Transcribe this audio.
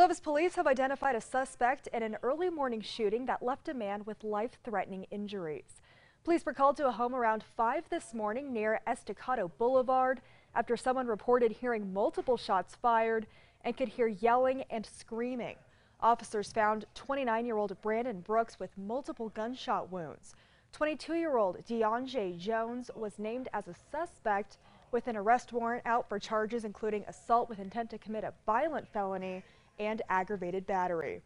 Clovis police have identified a suspect in an early morning shooting that left a man with life-threatening injuries. Police were called to a home around 5 this morning near Estacado Boulevard after someone reported hearing multiple shots fired and could hear yelling and screaming. Officers found 29-year-old Brandon Brooks with multiple gunshot wounds. 22-year-old DeAnjay Jones was named as a suspect with an arrest warrant out for charges including assault with intent to commit a violent felony and aggravated battery.